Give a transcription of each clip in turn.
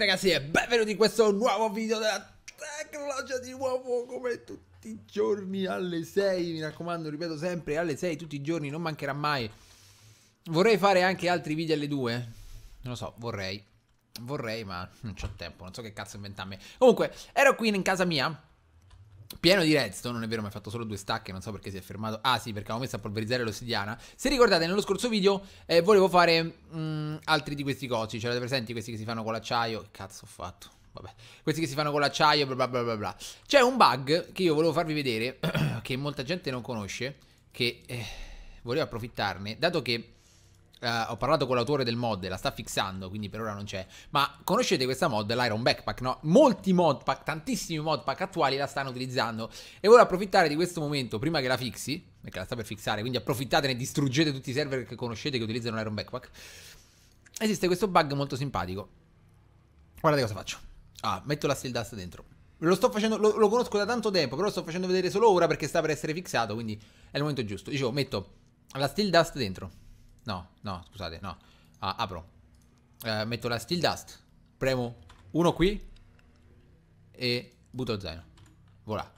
ragazzi e benvenuti in questo nuovo video della tecnologia di nuovo come tutti i giorni alle 6 Mi raccomando, ripeto sempre, alle 6 tutti i giorni, non mancherà mai. Vorrei fare anche altri video alle 2 Non lo so, vorrei. Vorrei ma non c'ho tempo, non so che cazzo inventarmi Comunque, ero qui in casa mia Pieno di redstone, non è vero, mi ha fatto solo due stacche, non so perché si è fermato. Ah sì, perché avevo messo a polverizzare l'ossidiana. Se ricordate, nello scorso video eh, volevo fare mh, altri di questi cosi. Ce l'avete presenti questi che si fanno con l'acciaio? Che cazzo ho fatto? Vabbè, questi che si fanno con l'acciaio, bla bla bla bla. C'è un bug che io volevo farvi vedere, che molta gente non conosce, che eh, volevo approfittarne, dato che Uh, ho parlato con l'autore del mod, la sta fissando, quindi per ora non c'è. Ma conoscete questa mod, l'Iron Backpack, no? Molti modpack, tantissimi modpack attuali la stanno utilizzando. E voglio approfittare di questo momento, prima che la fixi, perché la sta per fissare, quindi approfittatene distruggete tutti i server che conoscete che utilizzano l'Iron Backpack. Esiste questo bug molto simpatico. Guardate cosa faccio. Ah, metto la steel dust dentro. Lo sto facendo, lo, lo conosco da tanto tempo, però lo sto facendo vedere solo ora perché sta per essere fissato, quindi è il momento giusto. Dicevo, metto la steel dust dentro. No, no, scusate, no. Ah, apro. Eh, metto la steel dust. Premo uno qui. E butto lo zaino. Voilà.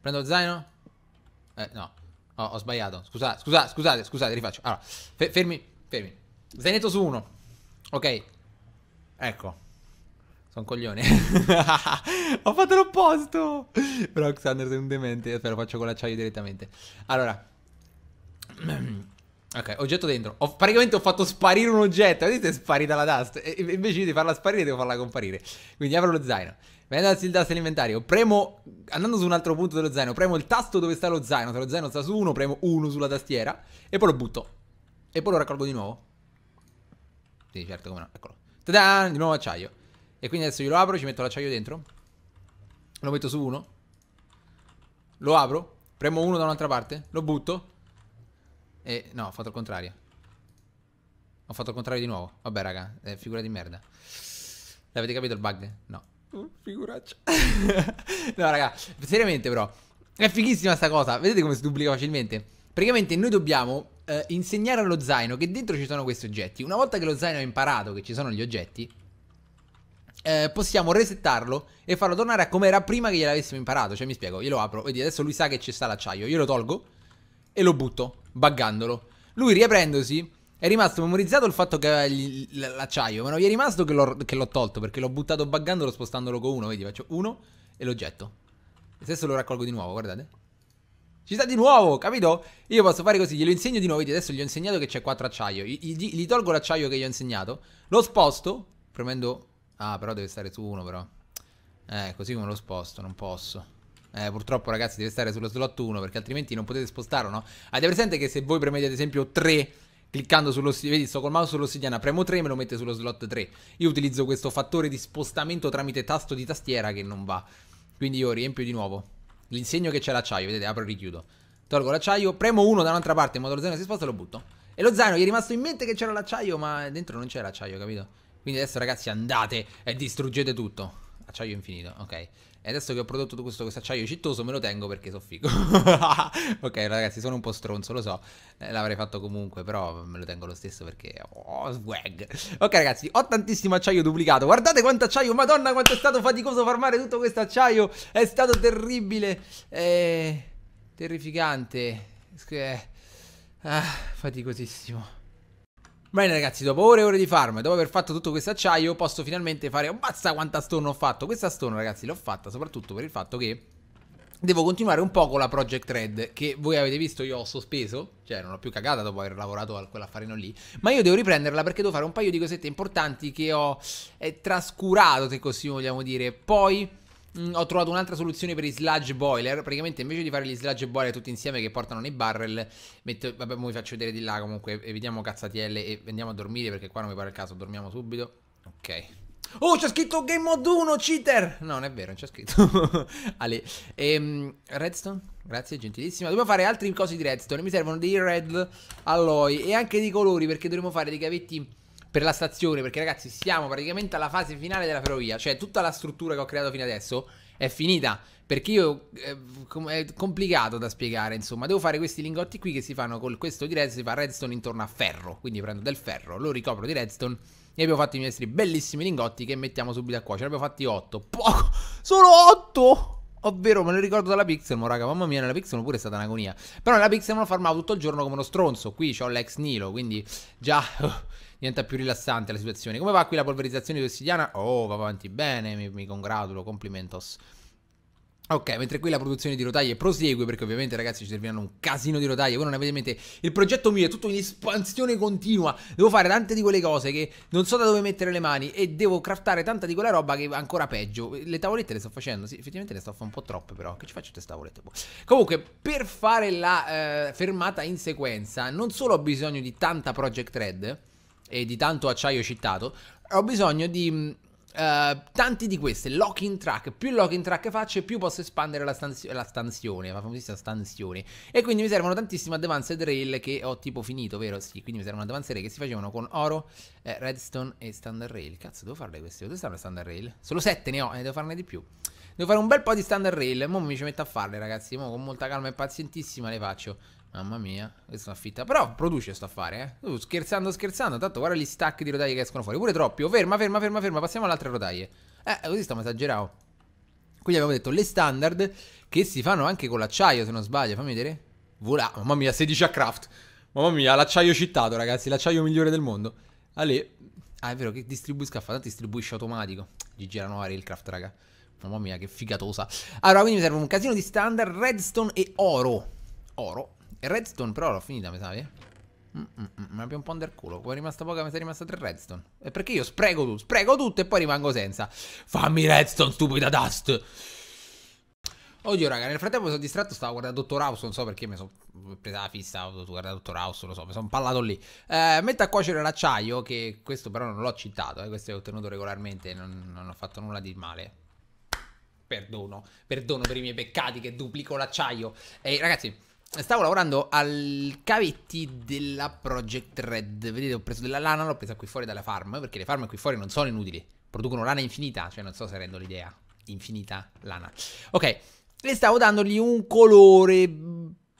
Prendo lo zaino. Eh, no. Oh, ho sbagliato. Scusate, scusate, scusate, scusate, rifaccio. Allora, fermi, fermi. Zainetto su uno. Ok. Ecco. Sono coglione. ho fatto l'opposto. Però Xander sei un demente. Aspetta, lo faccio con l'acciaio direttamente. Allora. Ok, oggetto dentro. Ho, praticamente ho fatto sparire un oggetto. Vedete, è sparita la dust. E, invece di farla sparire, devo farla comparire. Quindi apro lo zaino. Venendo dal dust all'inventario. Premo, andando su un altro punto dello zaino, premo il tasto dove sta lo zaino. Se lo zaino sta su uno, premo uno sulla tastiera. E poi lo butto. E poi lo raccolgo di nuovo. Sì, certo, come no. Eccolo. Tadan! Di nuovo acciaio. E quindi adesso io lo apro, ci metto l'acciaio dentro. Lo metto su uno. Lo apro. Premo uno da un'altra parte. Lo butto. E no, ho fatto il contrario. Ho fatto il contrario di nuovo. Vabbè, raga, è figura di merda. L'avete capito il bug? No. Oh, figuraccia. no, raga, seriamente però. È fighissima sta cosa. Vedete come si duplica facilmente? Praticamente noi dobbiamo eh, insegnare allo zaino che dentro ci sono questi oggetti. Una volta che lo zaino ha imparato che ci sono gli oggetti, eh, possiamo resettarlo e farlo tornare a come era prima che gliel'avessimo imparato. Cioè, mi spiego, io lo apro, vedi, adesso lui sa che ci sta l'acciaio. Io lo tolgo e lo butto buggandolo. Lui riaprendosi è rimasto memorizzato il fatto che aveva l'acciaio, ma non gli è rimasto che l'ho, tolto perché l'ho buttato buggandolo spostandolo con uno. Vedi, faccio uno e lo getto. E adesso lo raccolgo di nuovo, guardate. Ci sta di nuovo, capito? Io posso fare così, glielo insegno di nuovo, vedi, adesso gli ho insegnato che c'è 4 acciaio. Gli, gli, tolgo l'acciaio che gli ho insegnato, lo sposto, premendo... Ah, però deve stare su uno, però. Eh, così come lo sposto, non posso. Eh, purtroppo ragazzi deve stare sullo slot 1 perché altrimenti non potete spostarlo, no? Avete presente che se voi premete ad esempio 3 cliccando sull'ossidiana, vedi sto col mouse sull'ossidiana, premo 3 e me lo mette sullo slot 3. Io utilizzo questo fattore di spostamento tramite tasto di tastiera che non va. Quindi io riempio di nuovo. L'insegno che c'è l'acciaio, vedete, apro e richiudo. Tolgo l'acciaio, premo 1 da un'altra parte in modo lo zaino si sposta e lo butto. E lo zaino gli è rimasto in mente che c'era l'acciaio, ma dentro non c'è l'acciaio, capito? Quindi adesso ragazzi andate e distruggete tutto. Acciaio infinito, ok. E adesso che ho prodotto tutto questo, questo acciaio cittoso me lo tengo perché sono figo. ok ragazzi sono un po' stronzo, lo so. Eh, l'avrei fatto comunque, però me lo tengo lo stesso perché... Oh, swag. Ok ragazzi, ho tantissimo acciaio duplicato. Guardate quanto acciaio, madonna quanto è stato faticoso farmare tutto questo acciaio. È stato terribile. Eh, terrificante. Eh, faticosissimo. Bene ragazzi, dopo ore e ore di farm, dopo aver fatto tutto questo acciaio, posso finalmente fare... Oh, basta quanta stone ho fatto! Questa stone ragazzi l'ho fatta soprattutto per il fatto che devo continuare un po' con la Project Red, che voi avete visto io ho sospeso, cioè non ho più cagata dopo aver lavorato a quell'affarino lì, ma io devo riprenderla perché devo fare un paio di cosette importanti che ho eh, trascurato, se così vogliamo dire. Poi Mm, ho trovato un'altra soluzione per i sludge boiler. Praticamente invece di fare gli sludge boiler tutti insieme che portano nei barrel, metto, vabbè, vi faccio vedere di là comunque. Evitiamo cazzatielle e andiamo a dormire perché qua non mi pare il caso. Dormiamo subito. Ok. Oh, c'è scritto Game Mode 1, cheater! No, non è vero, non c'è scritto. Ale. Ehm, redstone? Grazie, gentilissima. Dobbiamo fare altre cose di redstone. Mi servono dei red alloy e anche dei colori perché dovremo fare dei cavetti per la stazione, perché ragazzi siamo praticamente alla fase finale della ferrovia, cioè tutta la struttura che ho creato fino adesso è finita, perché io eh, è complicato da spiegare, insomma, devo fare questi lingotti qui che si fanno con questo di redstone, si fa redstone intorno a ferro, quindi prendo del ferro, lo ricopro di redstone E abbiamo fatto i nostri bellissimi lingotti che mettiamo subito a cuocere. Ne abbiamo fatti 8. Poco! Solo 8! Ovvero, me lo ricordo dalla Pixelmo, raga. Mamma mia, nella Pixelmo pure è stata un'agonia. Però nella Pixelmo farmavo tutto il giorno come uno stronzo. Qui ho l'ex Nilo, quindi già diventa più rilassante la situazione. Come va qui la polverizzazione di ossidiana? Oh, va avanti bene, mi, mi congratulo, complimentos. Ok, mentre qui la produzione di rotaie prosegue perché ovviamente ragazzi ci serviranno un casino di rotaie, voi non avete in mente, il progetto mio è tutto in espansione continua, devo fare tante di quelle cose che non so da dove mettere le mani e devo craftare tanta di quella roba che è ancora peggio, le tavolette le sto facendo, sì effettivamente le sto facendo un po' troppe però, che ci faccio queste tavolette? Boh. Comunque per fare la eh, fermata in sequenza non solo ho bisogno di tanta project red e di tanto acciaio citato, ho bisogno di Uh, tanti di queste locking track più locking track faccio più posso espandere la, stanzio- la stanzione la famosissima stanzione. E quindi mi servono tantissime advanced rail che ho tipo finito vero? Sì quindi mi servono advanced rail che si facevano con oro eh, redstone e standard rail. Cazzo devo farle queste dove stanno le standard rail? Solo 7 ne ho e eh, devo farne di più. Devo fare un bel po' di standard rail mo mi ci metto a farle ragazzi mo con molta calma e pazientissima le faccio Mamma mia, questa è una fitta. Però produce sto affare, eh. Uh, scherzando, scherzando. Tanto guarda gli stack di rotaie che escono fuori. Pure troppi. Oh, ferma, ferma, ferma, ferma. Passiamo alle altre rotaie. Eh, così stiamo esagerando. Quindi abbiamo detto le standard che si fanno anche con l'acciaio, se non sbaglio. Fammi vedere. Voilà. Mamma mia, 16 a craft. Mamma mia, l'acciaio cittato, ragazzi. L'acciaio migliore del mondo. Ale. Ah, è vero che distribuisca affatto. Distribuisce automatico. GG la nuova Railcraft, raga. Mamma mia, che figatosa. Allora, quindi mi serve un casino di standard, redstone e oro. Oro. Redstone però l'ho finita, mi sa, eh? Mm, mm, mm, mi abbia un po' under culo. Poi è rimasta poca, mi sei rimasta tre redstone. E perché io spreco tutto, spreco tutto e poi rimango senza. Fammi redstone, stupida dust. Oddio, raga, nel frattempo mi sono distratto, stavo guardando Dottor House, non so perché mi sono presa la fissa, ho dovuto guardare Dottor House, lo so, mi sono pallato lì. Eh, metto a cuocere l'acciaio, che questo però non l'ho citato, eh, questo è ottenuto regolarmente, non, non ho fatto nulla di male. Perdono, perdono per i miei peccati che duplico l'acciaio. E ragazzi, Stavo lavorando al cavetti della Project Red. Vedete, ho preso della lana, l'ho presa qui fuori dalla farm. Perché le farm qui fuori non sono inutili. Producono lana infinita. Cioè, non so se rendo l'idea. Infinita lana. Ok. E stavo dandogli un colore.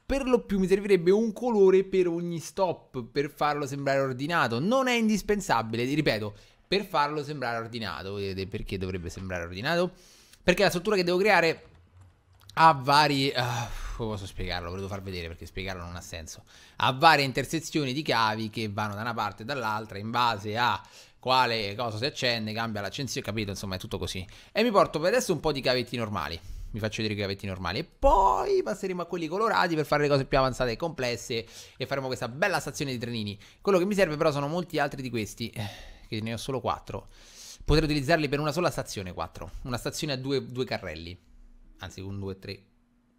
Per lo più mi servirebbe un colore per ogni stop. Per farlo sembrare ordinato. Non è indispensabile, ripeto. Per farlo sembrare ordinato. Vedete perché dovrebbe sembrare ordinato? Perché la struttura che devo creare ha vari... Uh, posso spiegarlo? Volevo far vedere perché spiegarlo non ha senso. Ha varie intersezioni di cavi che vanno da una parte e dall'altra in base a quale cosa si accende, cambia l'accensione, capito? Insomma è tutto così. E mi porto per adesso un po' di cavetti normali. Vi faccio vedere i cavetti normali e poi passeremo a quelli colorati per fare le cose più avanzate e complesse e faremo questa bella stazione di trenini. Quello che mi serve però sono molti altri di questi, eh, che ne ho solo 4. Potrei utilizzarli per una sola stazione 4, una stazione a due, due carrelli, anzi un 2, 3,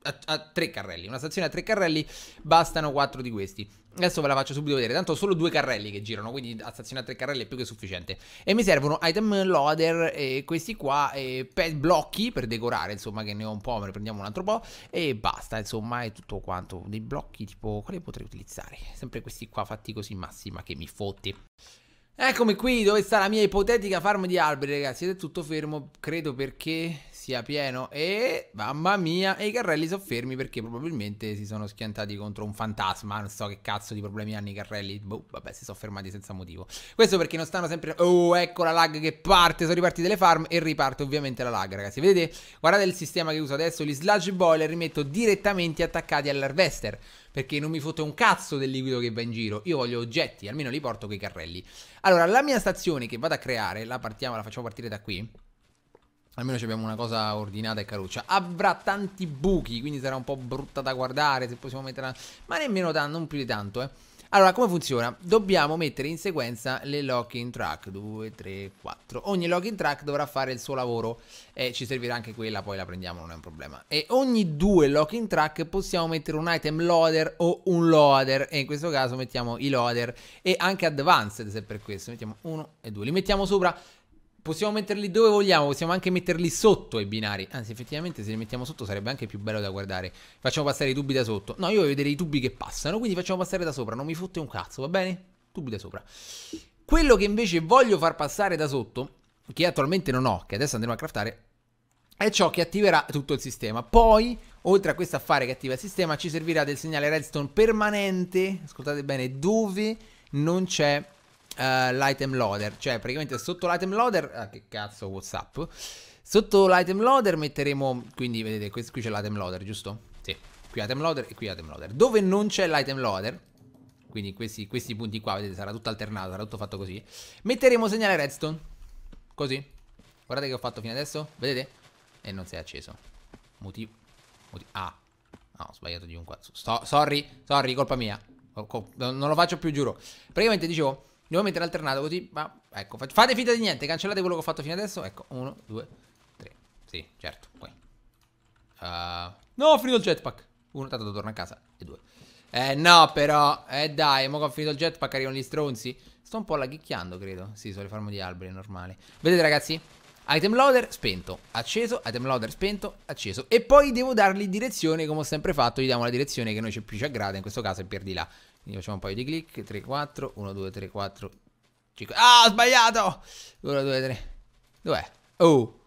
a, a, tre carrelli. Una stazione a tre carrelli, bastano quattro di questi. Adesso ve la faccio subito vedere. Tanto solo due carrelli che girano, quindi a stazione a tre carrelli è più che sufficiente. E mi servono item loader, e questi qua, e blocchi per decorare, insomma, che ne ho un po', me ne prendiamo un altro po'. E basta, insomma, è tutto quanto. Dei blocchi tipo, quali potrei utilizzare? Sempre questi qua fatti così, massima, che mi fotti. Eccomi qui dove sta la mia ipotetica farm di alberi ragazzi ed è tutto fermo credo perché sia pieno e mamma mia e i carrelli sono fermi perché probabilmente si sono schiantati contro un fantasma non so che cazzo di problemi hanno i carrelli boh vabbè si sono fermati senza motivo questo perché non stanno sempre oh ecco la lag che parte sono ripartite le farm e riparte ovviamente la lag ragazzi vedete guardate il sistema che uso adesso gli sludge boiler li metto direttamente attaccati all'harvester perché non mi fotte un cazzo del liquido che va in giro. Io voglio oggetti, almeno li porto con i carrelli. Allora, la mia stazione che vado a creare, la partiamo, la facciamo partire da qui. Almeno abbiamo una cosa ordinata e caruccia. Avrà tanti buchi, quindi sarà un po' brutta da guardare se possiamo metterla... Ma nemmeno tanto, non più di tanto, eh. Allora, come funziona? Dobbiamo mettere in sequenza le locking track 2, 3, 4 Ogni locking track dovrà fare il suo lavoro E ci servirà anche quella, poi la prendiamo, non è un problema E ogni due locking track possiamo mettere un item loader o un loader E in questo caso mettiamo i loader E anche advanced se per questo Mettiamo uno e due Li mettiamo sopra Possiamo metterli dove vogliamo, possiamo anche metterli sotto i binari. Anzi, effettivamente, se li mettiamo sotto sarebbe anche più bello da guardare. Facciamo passare i tubi da sotto. No, io voglio vedere i tubi che passano, quindi facciamo passare da sopra. Non mi fotte un cazzo, va bene? Tubi da sopra. Quello che invece voglio far passare da sotto, che attualmente non ho, che adesso andremo a craftare, è ciò che attiverà tutto il sistema. Poi, oltre a questo affare che attiva il sistema, ci servirà del segnale redstone permanente, ascoltate bene, dove non c'è uh, l'item loader. Cioè, praticamente sotto l'item loader. Ah, che cazzo, WhatsApp. Sotto l'item loader metteremo. Quindi, vedete, questo, qui c'è l'item loader, giusto? Sì. Qui item loader e qui item loader. Dove non c'è l'item loader. Quindi questi, questi punti qua, vedete, sarà tutto alternato, sarà tutto fatto così. Metteremo segnale redstone. Così. Guardate che ho fatto fino adesso. Vedete? E non si è acceso. Motivo. Motivo. Ah. No, ho sbagliato di un qua. So, sorry, sorry, colpa mia. Non lo faccio più, giuro. Praticamente dicevo, devo mettere alternato così. Ma ecco, fate finta di niente. Cancellate quello che ho fatto fino adesso. Ecco, uno, due, tre. Sì, certo. Poi. Uh, no, ho finito il jetpack. Uno, tanto torno a casa. E due. Eh no, però. Eh dai, mo che ho finito il jetpack arrivano gli stronzi. Sto un po' laghicchiando, credo. Sì, sulle forme di alberi, normale. Vedete, ragazzi? Item loader spento, acceso, item loader spento, acceso. E poi devo dargli direzione come ho sempre fatto, gli diamo la direzione che noi più ci aggrada, in questo caso è per di là. Quindi facciamo un paio di clic, 3, 4, 1, 2, 3, 4, 5. Ah, ho sbagliato! 1, 2, 3. Dov'è? Oh!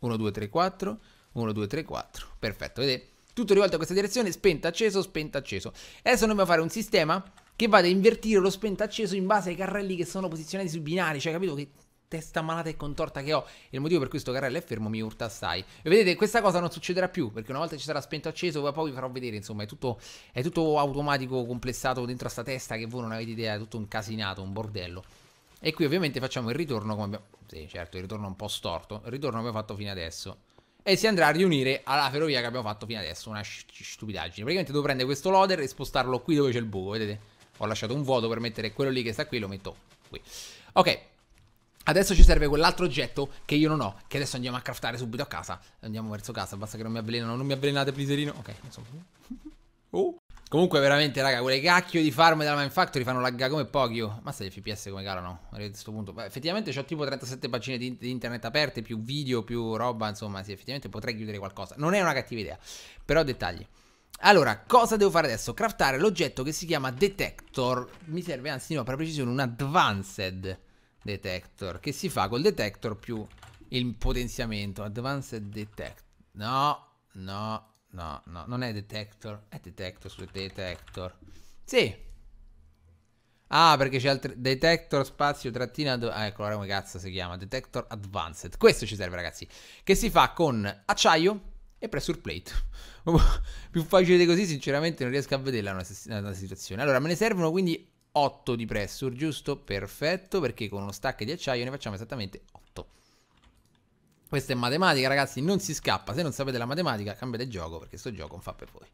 1, 2, 3, 4, 1, 2, 3, 4. Perfetto, vedete? Tutto rivolto a questa direzione, spento, acceso, spento, acceso. Adesso noi dobbiamo fare un sistema che vada a invertire lo spento acceso in base ai carrelli che sono posizionati sui binari. Cioè, capito che testa malata e contorta che ho. Il motivo per cui sto carrello è fermo mi urta assai. E vedete, questa cosa non succederà più, perché una volta ci sarà spento acceso, poi vi farò vedere, insomma, è tutto, è tutto automatico, complessato dentro a sta testa che voi non avete idea, è tutto incasinato, un bordello. E qui ovviamente facciamo il ritorno come abbiamo... Sì, certo, il ritorno un po' storto. Il ritorno abbiamo fatto fino adesso. E si andrà a riunire alla ferrovia che abbiamo fatto fino adesso. Una stupidaggine. Praticamente devo prendere questo loader e spostarlo qui dove c'è il buco, vedete? Ho lasciato un vuoto per mettere quello lì che sta qui, lo metto qui. Ok, Adesso ci serve quell'altro oggetto che io non ho, che adesso andiamo a craftare subito a casa. Andiamo verso casa, basta che non mi avvelenano, non mi avvelenate, pliserino. Ok, insomma. Oh. Comunque, veramente, raga, quelle cacchio di farm della Mine Factory fanno lagga come pochi. Oh. Mazza gli FPS come calano. A questo punto. Beh, effettivamente ho tipo 37 pagine di, di, internet aperte, più video, più roba. Insomma, sì, effettivamente potrei chiudere qualcosa. Non è una cattiva idea. Però dettagli. Allora, cosa devo fare adesso? Craftare l'oggetto che si chiama Detector. Mi serve, anzi, no, per precisione, un Advanced detector. Che si fa col detector più il potenziamento? Advanced detect no no no no non è detector è detector su detector. Sì. Ah perché c'è altri detector spazio trattina ah, ecco allora come cazzo si chiama? Detector advanced. Questo ci serve ragazzi. Che si fa con acciaio e pressure plate. Più facile di così sinceramente non riesco a vederla una, una situazione. Allora me ne servono quindi 8 di pressure, giusto? Perfetto, perché con uno stack di acciaio ne facciamo esattamente 8. Questa è matematica, ragazzi, non si scappa. Se non sapete la matematica, cambiate gioco, perché sto gioco non fa per voi.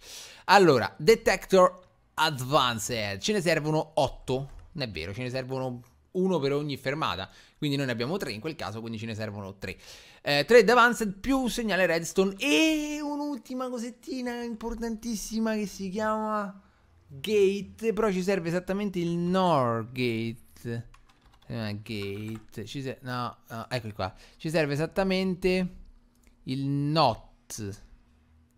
Allora, Detector Advanced. Ce ne servono 8. Non è vero, ce ne servono uno per ogni fermata. Quindi noi ne abbiamo 3 in quel caso, quindi ce ne servono 3. Eh, 3 Advanced più segnale redstone e un'ultima cosettina importantissima che si chiama gate, però ci serve esattamente il NOR gate. Eh, gate, ci serve, no, no, eccoli qua. Ci serve esattamente il NOT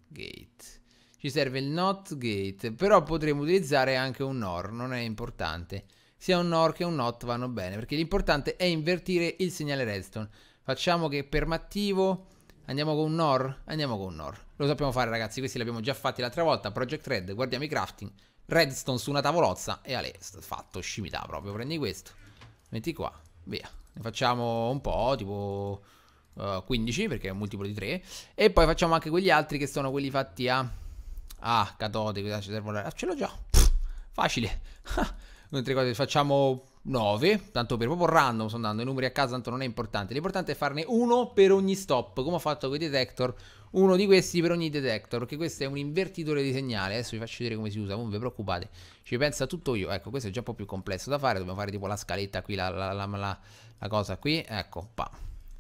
gate. Ci serve il NOT gate, però potremo utilizzare anche un NOR, non è importante. Sia un NOR che un NOT vanno bene, perché l'importante è invertire il segnale redstone. Facciamo che permattivo Andiamo con un NOR? Andiamo con un NOR. Lo sappiamo fare ragazzi, questi li abbiamo già fatti l'altra volta. Project Red, guardiamo i crafting redstone su una tavolozza e Ale, fatto, scimità proprio, prendi questo, metti qua, via. Ne facciamo un po', tipo uh, eh, 15 perché è un multiplo di 3 e poi facciamo anche quegli altri che sono quelli fatti a... Ah, catodi, ci servono... Ah, ce l'ho già, Pff, facile. Mentre cose facciamo 9, tanto per proprio random sto andando, i numeri a caso tanto non è importante. L'importante è farne uno per ogni stop, come ho fatto con i detector uno di questi per ogni detector, perché questo è un invertitore di segnale. Adesso vi faccio vedere come si usa, non vi preoccupate, ci pensa tutto io. Ecco, questo è già un po' più complesso da fare, dobbiamo fare tipo la scaletta qui, la, la, la, la cosa qui, ecco, pa.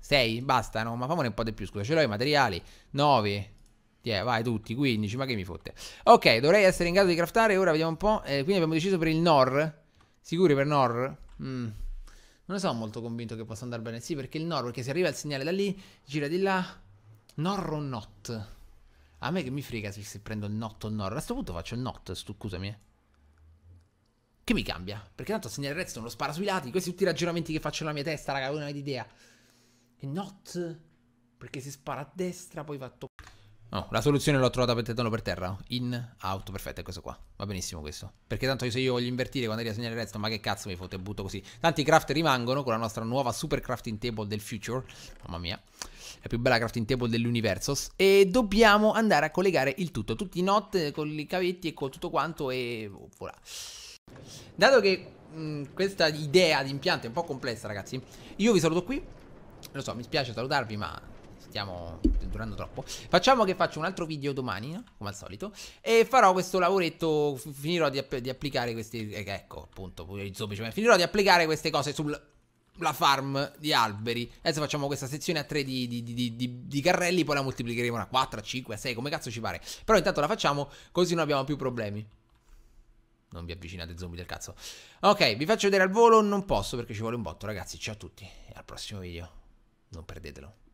6, basta, no? Ma famone un po' di più, scusa, ce l'ho i materiali, 9, Yeah, vai tutti, 15, ma che mi fotte. Ok, dovrei essere in grado di craftare, ora vediamo un po'. Eh, quindi abbiamo deciso per il NOR. Sicuri per NOR? Mm. Non ne sono molto convinto che possa andare bene. Sì, perché il NOR, perché se arriva il segnale da lì, gira di là, Nor o not? A me che mi frega se, se prendo il not o nor. A questo punto faccio il not, scusami. Eh. Che mi cambia? Perché tanto segnale redstone lo spara sui lati. Questi tutti i ragionamenti che faccio nella mia testa, raga, voi non avete idea. E not? Perché si spara a destra, poi va a No, la soluzione l'ho trovata per tetano per terra. In, out, perfetto, è questo qua. Va benissimo questo. Perché tanto se io voglio invertire quando arriva a segnare redstone, ma che cazzo mi fotte butto così. Tanti craft rimangono con la nostra nuova super crafting table del future. Mamma mia. La più bella crafting table dell'universo. E dobbiamo andare a collegare il tutto. Tutti i not con i cavetti e con tutto quanto e voilà. Dato che mh, questa idea di impianto è un po' complessa, ragazzi, io vi saluto qui. Lo so, mi spiace salutarvi, ma stiamo durando troppo. Facciamo che faccio un altro video domani, no? come al solito, e farò questo lavoretto, finirò di, app di applicare questi, eh, ecco appunto, zombie, cioè, finirò di applicare queste cose sulla farm di alberi. Adesso facciamo questa sezione a 3 di, di, di, di, carrelli, poi la moltiplicheremo a 4, a 5, a 6, come cazzo ci pare. Però intanto la facciamo così non abbiamo più problemi. Non vi avvicinate zombie del cazzo. Ok, vi faccio vedere al volo, non posso perché ci vuole un botto, ragazzi. Ciao a tutti e al prossimo video. Non perdetelo.